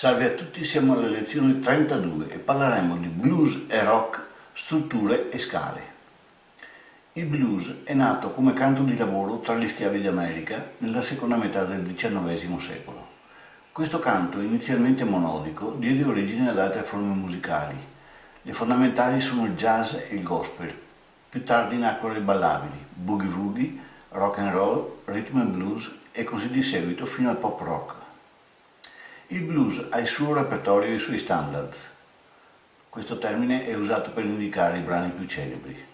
Salve a tutti, siamo alla lezione 32 e parleremo di blues e rock, strutture e scale. Il blues è nato come canto di lavoro tra gli schiavi d'America nella seconda metà del XIX secolo. Questo canto, inizialmente monodico, diede origine ad altre forme musicali. Le fondamentali sono il jazz e il gospel. Più tardi nacquero i ballabili, boogie woogie, rock and roll, rhythm and blues e così di seguito fino al pop rock. Il blues ha il suo repertorio e i suoi standards. Questo termine è usato per indicare i brani più celebri.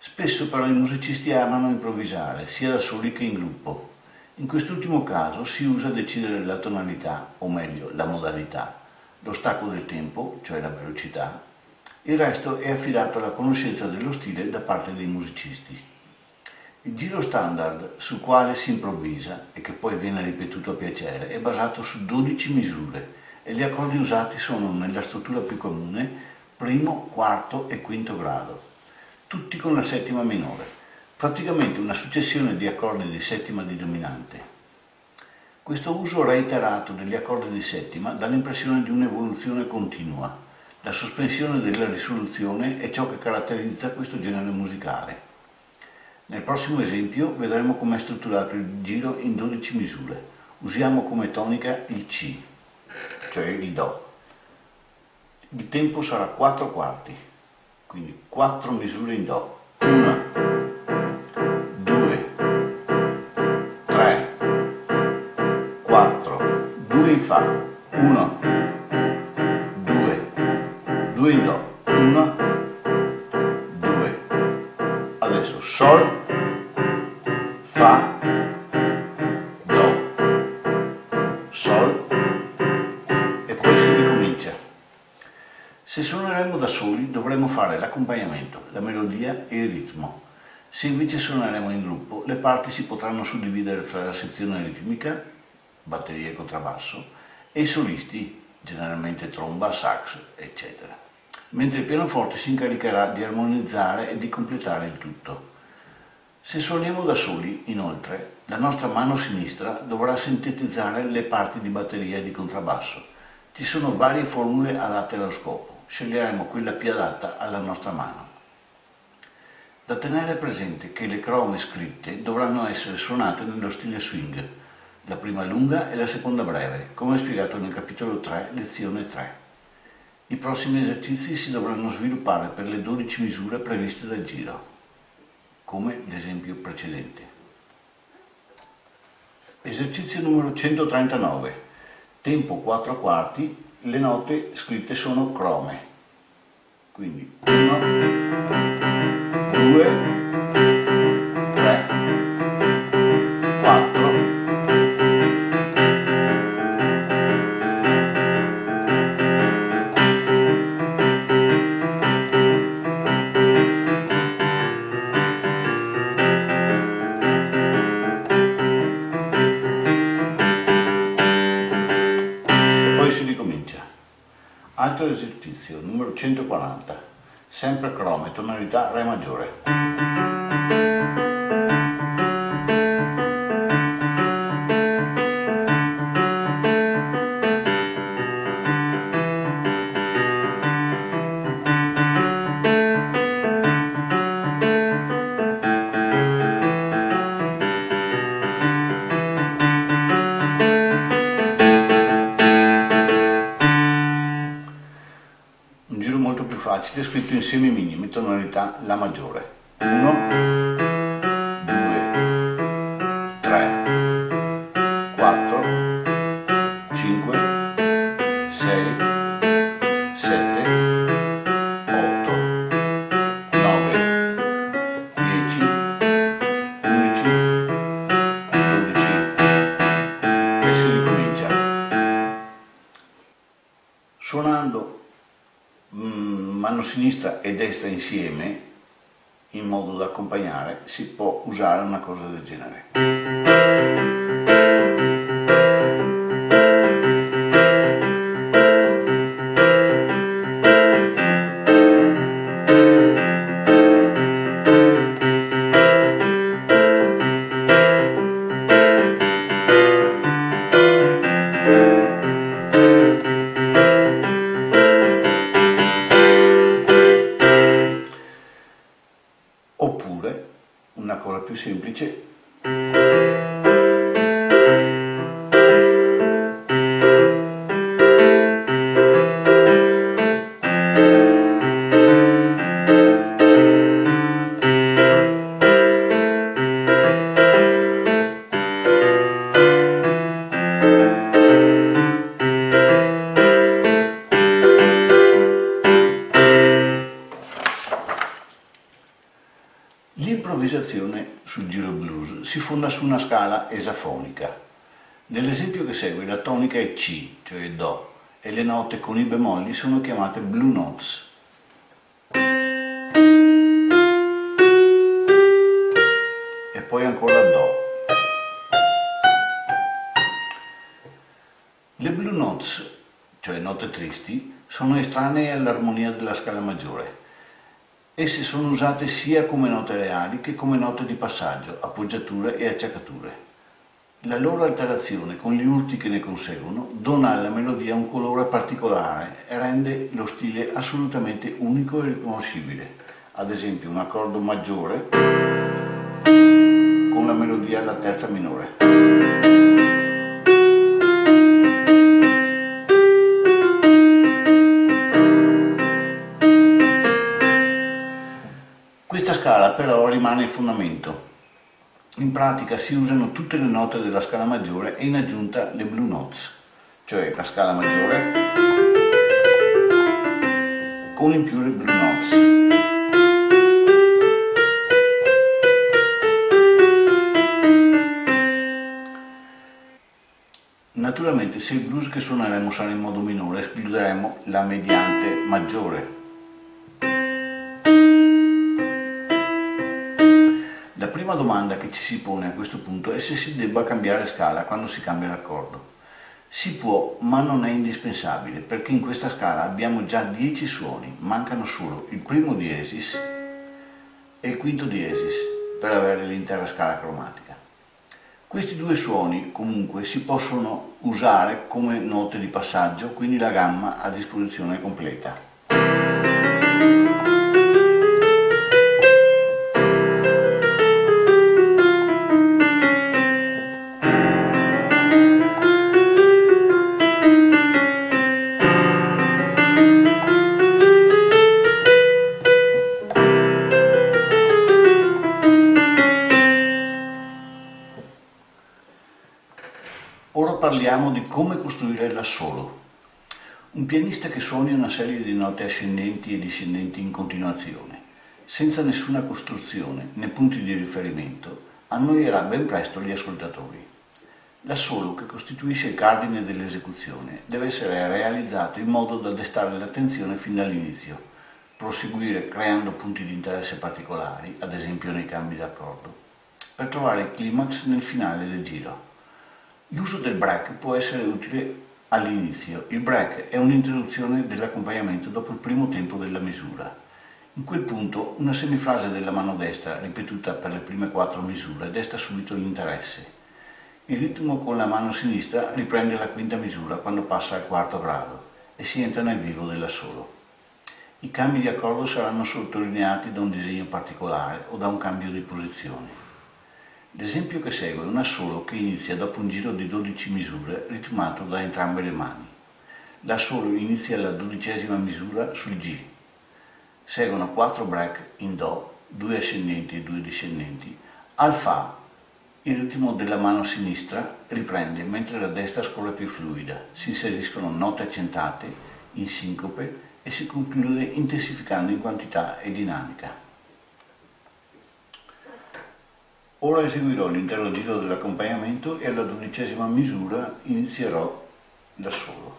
Spesso però i musicisti amano improvvisare, sia da soli che in gruppo. In quest'ultimo caso si usa decidere la tonalità, o meglio la modalità, lo stacco del tempo, cioè la velocità. Il resto è affidato alla conoscenza dello stile da parte dei musicisti. Il giro standard sul quale si improvvisa e che poi viene ripetuto a piacere è basato su 12 misure e gli accordi usati sono nella struttura più comune primo, quarto e quinto grado, tutti con la settima minore, praticamente una successione di accordi di settima di dominante. Questo uso reiterato degli accordi di settima dà l'impressione di un'evoluzione continua. La sospensione della risoluzione è ciò che caratterizza questo genere musicale. Nel prossimo esempio vedremo come è strutturato il giro in 12 misure. Usiamo come tonica il C, cioè il Do. Il tempo sarà 4 quarti, quindi 4 misure in Do. 1, 2, 3, 4, 2 in Fa, 1, 2, 2 in Do, 1, 2. Adesso Sol, fare l'accompagnamento, la melodia e il ritmo. Se invece suoneremo in gruppo, le parti si potranno suddividere tra la sezione ritmica, batteria e contrabbasso, e i solisti, generalmente tromba, sax, eccetera. Mentre il pianoforte si incaricherà di armonizzare e di completare il tutto. Se suoniamo da soli, inoltre, la nostra mano sinistra dovrà sintetizzare le parti di batteria e di contrabbasso. Ci sono varie formule adatte allo scopo, sceglieremo quella più adatta alla nostra mano. Da tenere presente che le crome scritte dovranno essere suonate nello stile swing, la prima lunga e la seconda breve, come spiegato nel capitolo 3, lezione 3. I prossimi esercizi si dovranno sviluppare per le 12 misure previste dal giro come l'esempio precedente. Esercizio numero 139. Tempo 4 quarti, le note scritte sono crome. Quindi 1, 2, 3, 4, Altro esercizio, numero 140, sempre crome, tonalità Re maggiore. Facile, scritto in semi minimi, tonalità La maggiore. 1, 2, 3, 4, 5, 6, sinistra e destra insieme in modo da accompagnare si può usare una cosa del genere. Si fonda su una scala esafonica. Nell'esempio che segue la tonica è C, cioè Do, e le note con i bemolli sono chiamate blue notes. E poi ancora Do. Le blue notes, cioè note tristi, sono estranee all'armonia della scala maggiore. Esse sono usate sia come note reali che come note di passaggio, appoggiature e acciaccature. La loro alterazione con gli urti che ne conseguono dona alla melodia un colore particolare e rende lo stile assolutamente unico e riconoscibile. Ad esempio un accordo maggiore con la melodia alla terza minore. Scala però rimane il fondamento. In pratica si usano tutte le note della scala maggiore e in aggiunta le blue notes, cioè la scala maggiore con in più le blue notes. Naturalmente se il blues che suoneremo sarà in modo minore escluderemo la mediante maggiore prima domanda che ci si pone a questo punto è se si debba cambiare scala quando si cambia l'accordo. Si può, ma non è indispensabile, perché in questa scala abbiamo già 10 suoni, mancano solo il primo diesis e il quinto diesis per avere l'intera scala cromatica. Questi due suoni comunque si possono usare come note di passaggio, quindi la gamma a disposizione completa. Parliamo di come costruire l'assolo. Un pianista che suoni una serie di note ascendenti e discendenti in continuazione, senza nessuna costruzione né punti di riferimento, annoierà ben presto gli ascoltatori. L'assolo, che costituisce il cardine dell'esecuzione, deve essere realizzato in modo da destare l'attenzione fin dall'inizio, proseguire creando punti di interesse particolari, ad esempio nei cambi d'accordo, per trovare il climax nel finale del giro. L'uso del break può essere utile all'inizio. Il break è un'introduzione dell'accompagnamento dopo il primo tempo della misura. In quel punto una semifrase della mano destra, ripetuta per le prime quattro misure, desta subito l'interesse. Il ritmo con la mano sinistra riprende la quinta misura quando passa al quarto grado e si entra nel vivo dell'assolo. I cambi di accordo saranno sottolineati da un disegno particolare o da un cambio di posizione. L'esempio che segue è un assolo che inizia dopo un giro di 12 misure ritmato da entrambe le mani. L'assolo inizia alla dodicesima misura sul G. Seguono 4 break in Do, 2 ascendenti e 2 discendenti. Al Fa il ritmo della mano sinistra riprende mentre la destra scorre più fluida, si inseriscono note accentate in sincope e si conclude intensificando in quantità e dinamica. Ora eseguirò l'intero giro dell'accompagnamento e alla dodicesima misura inizierò da solo.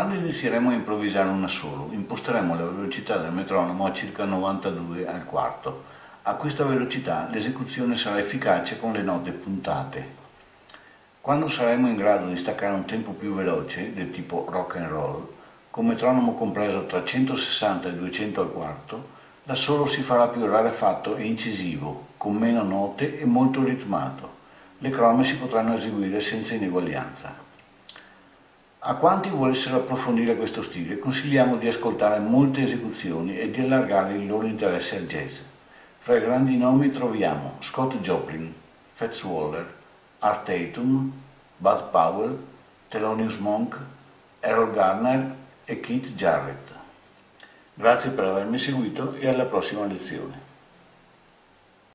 Quando inizieremo a improvvisare un assolo, imposteremo la velocità del metronomo a circa 92 al quarto. A questa velocità l'esecuzione sarà efficace con le note puntate. Quando saremo in grado di staccare un tempo più veloce, del tipo rock and roll, con metronomo compreso tra 160 e 200 al quarto, da solo si farà più rarefatto e incisivo, con meno note e molto ritmato. Le crome si potranno eseguire senza ineguaglianza. A quanti volessero approfondire questo stile consigliamo di ascoltare molte esecuzioni e di allargare il loro interesse al jazz. Fra i grandi nomi troviamo Scott Joplin, Fats Waller, Art Tatum, Bud Powell, Thelonious Monk, Errol Garner e Keith Jarrett. Grazie per avermi seguito e alla prossima lezione.